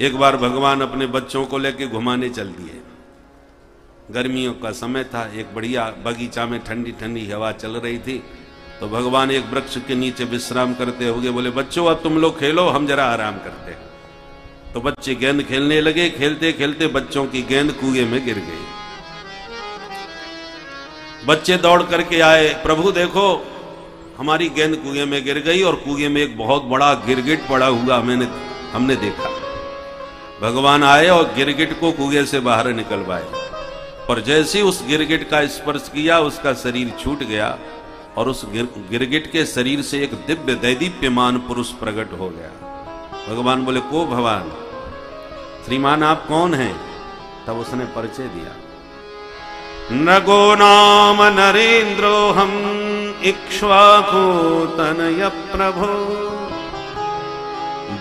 एक बार भगवान अपने बच्चों को लेके घुमाने चल दिए। गर्मियों का समय था, एक बढ़िया बगीचा में ठंडी ठंडी हवा चल रही थी तो भगवान एक वृक्ष के नीचे विश्राम करते हुए बोले, बच्चों, अब तुम लोग खेलो, हम जरा आराम करते हैं। तो बच्चे गेंद खेलने लगे खेलते खेलते बच्चों की गेंद कुएँ में गिर गई। बच्चे दौड़ करके आए, प्रभु, देखो, हमारी गेंद कुएँ में गिर गई और कुएँ में एक बहुत बड़ा गिरगिट पड़ा हुआ मैंने, हमने देखा। भगवान आए और गिरगिट को कुएँ से बाहर निकलवाए। पर जैसे उस गिरगिट का स्पर्श किया उसका शरीर छूट गया और उस गिर, गिरगिट के शरीर से एक दिव्य दैदीप्यमान पुरुष प्रकट हो गया। भगवान बोले को भगवान? श्रीमान आप कौन हैं? तब उसने परिचय दिया। नगो नाम नरेन्द्रो हम इक्ष्वाकु तनय प्रभो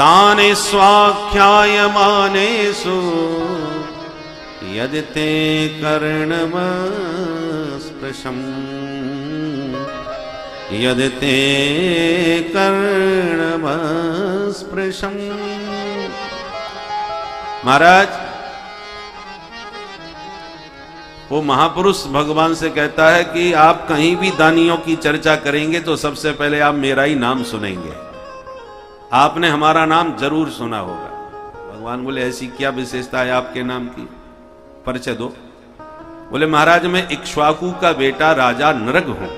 दाने स्वाख्याय मानेसु यदि ते कर्णम स्पृशम यदि ते कर्णम स्पृशम महाराज, वो महापुरुष भगवान से कहता है कि आप कहीं भी दानियों की चर्चा करेंगे तो सबसे पहले आप मेरा ही नाम सुनेंगे। आपने हमारा नाम ज़रूर सुना होगा। भगवान बोले ऐसी क्या विशेषता है आपके नाम की? परिचय दो। बोले महाराज मैं इक्ष्वाकु का बेटा राजा नरग हूँ।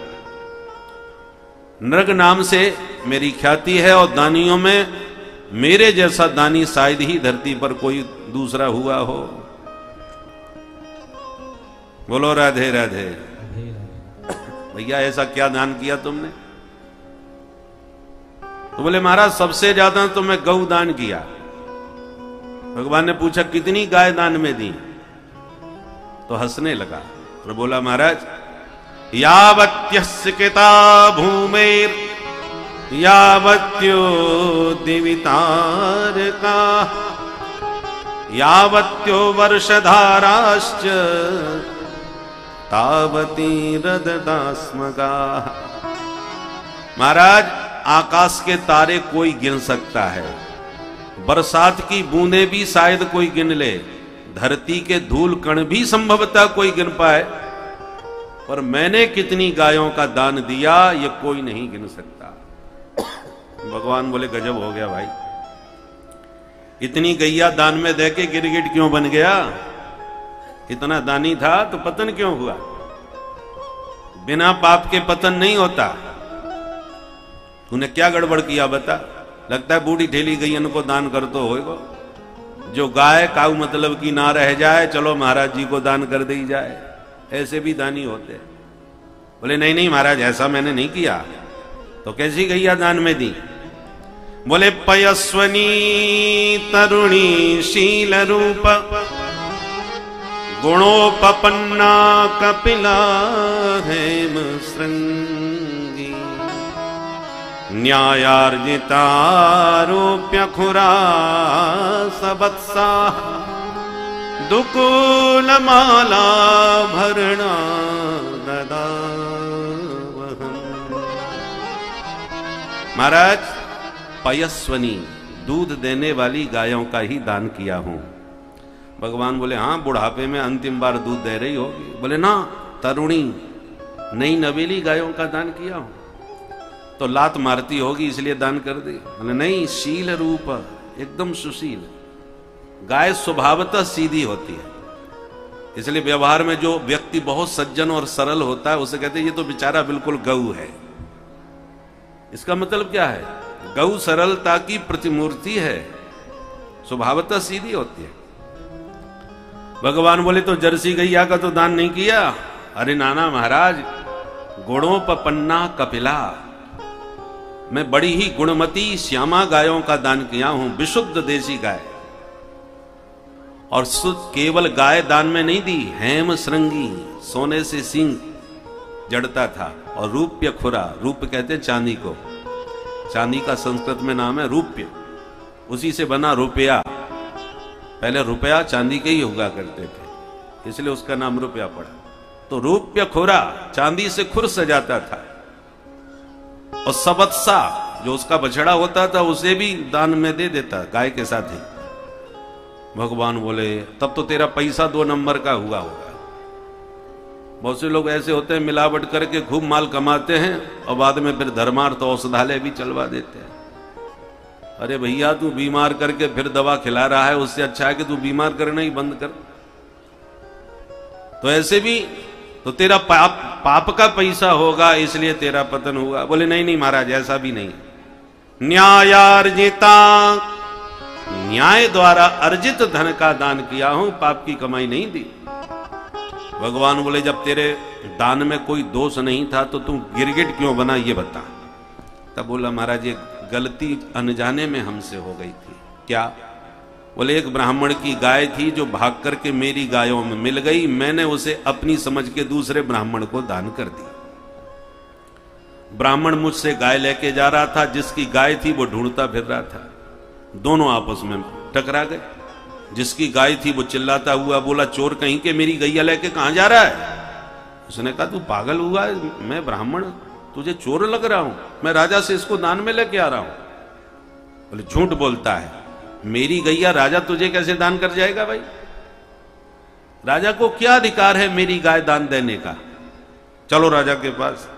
नरग नाम से मेरी ख्याति है और दानियों में मेरे जैसा दानी शायद ही धरती पर कोई दूसरा हुआ हो। बोलो राधे राधे। भैया ऐसा क्या दान किया तुमने? तो बोले, महाराज, सबसे ज़्यादा तो मैं गौ दान किया। भगवान ने पूछा, कितनी गाय दान में दी? तो हंसने लगा और बोला, महाराज, यावत्यस्य किता भूमेर, यावत्यो दिवितार का, यावत्यो वर्ष वर्षधाराश्च तावती रददास्मगा। महाराज आकाश के तारे कोई गिन सकता है। बरसात की बूंदे भी शायद कोई गिन ले। धरती के धूल कण भी संभवतः कोई गिन पाए। पर मैंने कितनी गायों का दान दिया, ये कोई नहीं गिन सकता। भगवान बोले, गजब हो गया भाई। इतनी गैया दान में दे के गिरगिट क्यों बन गया? इतना दानी था तो पतन क्यों हुआ? बिना पाप के पतन नहीं होता। तूने क्या गड़बड़ किया बता? लगता है बूढ़ी ठेली गई को दान कर तो होएगा जो गाय, काऊ मतलब की ना रह जाए, चलो महाराज जी को दान कर दी जाए। ऐसे भी दानी होते बोले, नहीं नहीं महाराज, ऐसा मैंने नहीं किया। तो कैसी गैया दान में दी? बोले, पयस्वनी तरुणी शील रूप गुणोपन्ना कपिला हेम श्रृंगी न्यायार्जितारोप्य खुरा सबत्सा दुकूलमाला भरणा ददा महाराज, पयस्वनी, दूध देने वाली गायों का ही दान किया हूँ। भगवान बोले हाँ बुढ़ापे में अंतिम बार दूध दे रही होगी। बोले, ना, तरुणी, नई नवेली गायों का दान किया हूँ। तो लात मारती होगी, इसलिए दान कर दी। बोले, नहीं, शील रूप एकदम सुशील गाय स्वभावतः सीधी होती है। इसलिए व्यवहार में जो व्यक्ति बहुत सज्जन और सरल होता है, उसे कहते हैं, ये तो बेचारा बिल्कुल गऊ है। इसका मतलब क्या है? गऊ सरलता की प्रतिमूर्ति है। स्वभावतः सीधी होती है। भगवान बोले तो जर्सी गैया का तो दान नहीं किया? अरे नाना महाराज गुणों पन्ना कपिला। मैं बड़ी ही गुणमती श्यामा गायों का दान किया हूँ, विशुद्ध देसी गाय। और केवल गाय दान में नहीं दी, हेम श्रृंगी, सोने से सिंह जड़ता था, और रूप्य खुरा, रूप कहते चांदी को। चांदी का संस्कृत में नाम है रूप्य। उसी से बना रुपया। पहले रुपया चांदी के ही होगा करते थे, इसलिए उसका नाम रुपया पड़ा। तो रूप्य खुरा, चांदी से खुर सजाता था। और सबत्सा जो उसका बछड़ा होता था, उसे भी दान में दे देता, गाय के साथ ही। भगवान बोले, तब तो तेरा पैसा दो नंबर का हुआ होगा। बहुत से लोग ऐसे होते हैं, मिलावट करके खूब माल कमाते हैं, और बाद में फिर धर्मार्थ औषधालय भी चलवा देते हैं। अरे भैया, तू बीमार करके फिर दवा खिला रहा है, उससे अच्छा है कि तू बीमार करना ही बंद कर। तो ऐसे भी तो तेरा पाप पाप का पैसा होगा, इसलिए तेरा पतन हुआ। बोले, नहीं नहीं महाराज, ऐसा भी नहीं। न्यायार्जिता, न्याय द्वारा अर्जित धन का दान किया हूँ, पाप की कमाई नहीं दी। भगवान बोले, जब तेरे दान में कोई दोष नहीं था तो तू गिरगिट क्यों बना, ये बता। तब बोला, महाराज, ये गलती अनजाने में हमसे हो गई थी। क्या? बोले, एक ब्राह्मण की गाय थी जो भाग करके मेरी गायों में मिल गई, मैंने उसे अपनी समझ के दूसरे ब्राह्मण को दान कर दी। ब्राह्मण मुझसे गाय लेके जा रहा था, जिसकी गाय थी वो ढूंढता फिर रहा था। दोनों आपस में टकरा गए। जिसकी गाय थी वो चिल्लाता हुआ बोला, चोर कहीं के मेरी गैया लेके कहा जा रहा है? उसने कहा, तू पागल हुआ मैं ब्राह्मण, तुझे चोर लग रहा हूँ, मैं राजा से इसको दान में लेके आ रहा हूँ। बोले, झूठ बोलता है। मेरी गैया राजा तुझे कैसे दान कर जाएगा भाई? राजा को क्या अधिकार है मेरी गाय दान देने का? चलो राजा के पास।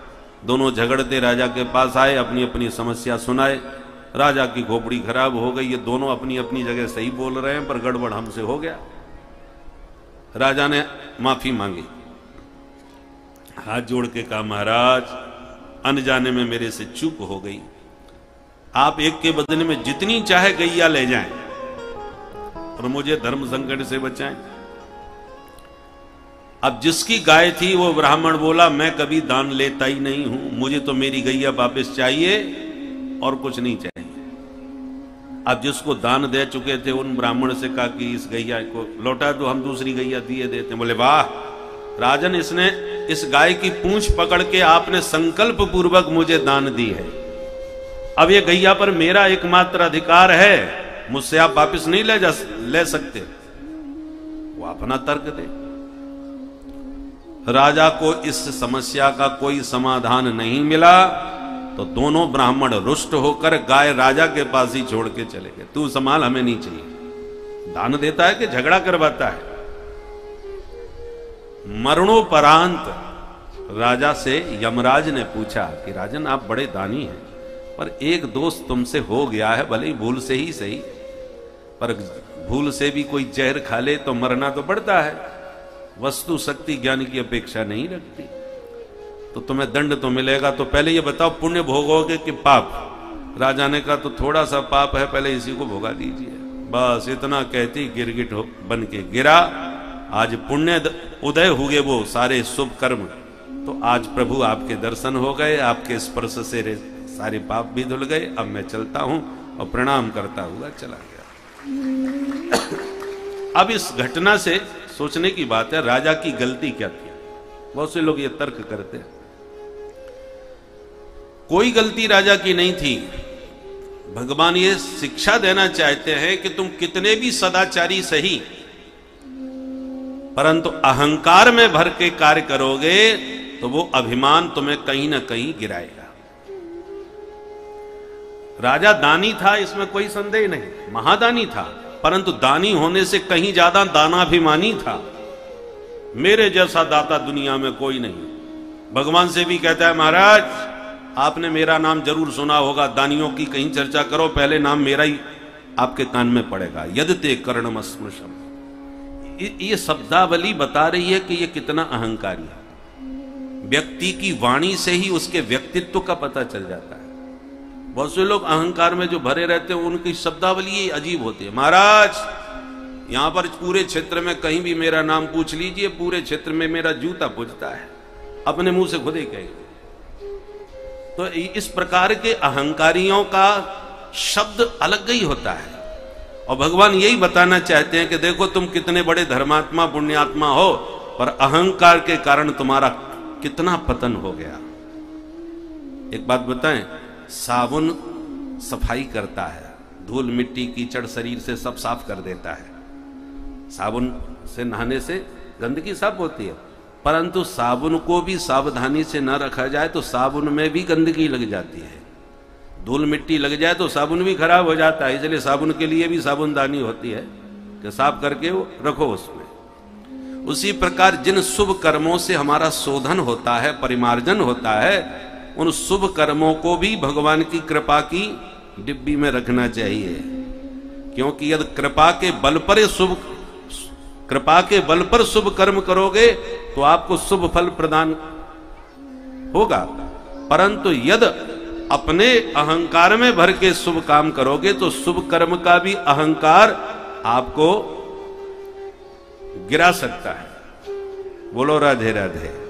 दोनों झगड़ते राजा के पास आए अपनी अपनी समस्या सुनाए। राजा की खोपड़ी खराब हो गई, ये दोनों अपनी अपनी जगह सही बोल रहे हैं, पर गड़बड़ हमसे हो गया। राजा ने माफ़ी मांगी। हाथ जोड़ के कहा, महाराज, अनजाने में मेरे से चूक हो गई। आप एक के बदले में जितनी चाहे गैया ले जाएँ और मुझे धर्म संकट से बचाएँ। अब जिसकी गाय थी वो ब्राह्मण बोला, मैं कभी दान लेता ही नहीं हूँ, मुझे तो मेरी गैया वापस चाहिए और कुछ नहीं चाहिए। अब जिसको दान दे चुके थे, उन ब्राह्मण से कहा कि इस गैया को लौटा तो हम दूसरी गैया दिए देते बोले, वाह, राजन, इसने, इस गाय की पूंछ पकड़ के आपने संकल्प पूर्वक मुझे दान दी है। अब ये गैया पर मेरा एकमात्र अधिकार है, मुझसे आप वापिस नहीं ले जा ले सकते। वो अपना तर्क दे। राजा को इस समस्या का कोई समाधान नहीं मिला तो दोनों ब्राह्मण रुष्ट होकर गाय राजा के पास ही छोड़ के चले गए। तू संभाल, हमें नहीं चाहिए। दान देता है कि झगड़ा करवाता है? मरणोपरांत राजा से यमराज ने पूछा कि राजन, आप बड़े दानी हैं। पर एक दोस्त तुमसे हो गया है, भले ही भूल से ही सही, पर भूल से भी कोई जहर खा ले तो मरना तो पड़ता है। वस्तु शक्ति ज्ञान की अपेक्षा नहीं रखती। तो तुम्हें दंड तो मिलेगा तो पहले ये बताओ पुण्य भोगोगे कि पाप? राजा ने कहा तो थोड़ा सा पाप है, पहले इसी को भोगा दीजिए। बस इतना कहती गिरगिट हो, बन के गिरा। आज पुण्य उदय हुए वो सारे शुभ कर्म। तो आज प्रभु आपके दर्शन हो गए, आपके स्पर्श से सारे पाप भी धुल गए, अब मैं चलता हूँ और प्रणाम करता हुआ चला गया। अब इस घटना से सोचने की बात है, राजा की गलती क्या थी? बहुत से लोग ये तर्क करते हैं। कोई गलती राजा की नहीं थी। भगवान ये शिक्षा देना चाहते हैं कि तुम कितने भी सदाचारी सही, परंतु अहंकार में भर के कार्य करोगे तो वो अभिमान तुम्हें कहीं ना कहीं गिराएगा। राजा दानी था, इसमें कोई संदेह नहीं। महादानी था, परंतु दानी होने से कहीं ज़्यादा दानाभिमानी था। मेरे जैसा दाता दुनिया में कोई नहीं। भगवान से भी कहता है, महाराज, आपने मेरा नाम ज़रूर सुना होगा। दानियों की कहीं चर्चा करो, पहले नाम मेरा ही आपके कान में पड़ेगा। यद ते कर्णम स्मृशम। ये शब्दावली बता रही है कि ये कितना अहंकारी है। व्यक्ति की वाणी से ही उसके व्यक्तित्व का पता चल जाता है। बहुत से लोग अहंकार में जो भरे रहते हैं, उनकी शब्दावली अजीब होती है। महाराज, यहाँ पर पूरे क्षेत्र में कहीं भी मेरा नाम पूछ लीजिए, पूरे क्षेत्र में मेरा जूता पूछता है। अपने मुँह से खुद ही कहेंगे तो इस प्रकार के अहंकारियों का शब्द अलग ही होता है। और भगवान यही बताना चाहते हैं कि देखो, तुम कितने बड़े धर्मात्मा, पुण्यात्मा हो, पर अहंकार के कारण तुम्हारा कितना पतन हो गया। एक बात बताएँ साबुन सफ़ाई करता है। धूल मिट्टी कीचड़ शरीर से सब साफ़ कर देता है। साबुन से नहाने से गंदगी साफ़ होती है। परंतु साबुन को भी सावधानी से न रखा जाए तो साबुन में भी गंदगी लग जाती है। धूल मिट्टी लग जाए तो साबुन भी खराब हो जाता है, इसलिए साबुन के लिए भी साबुनदानी होती है जो साफ़ करके वो रखो उसमें। उसी प्रकार जिन शुभ कर्मों से हमारा शोधन होता है, परिमार्जन होता है उन शुभ कर्मों को भी भगवान की कृपा की डिब्बी में रखना चाहिए। क्योंकि यदि कृपा के बल पर शुभ, कृपा के बल पर शुभ कर्म करोगे तो आपको शुभ फल प्रदान होगा। परंतु यद अपने अहंकार में भर के शुभ काम करोगे तो शुभ कर्म का भी अहंकार आपको गिरा सकता है। बोलो राधे राधे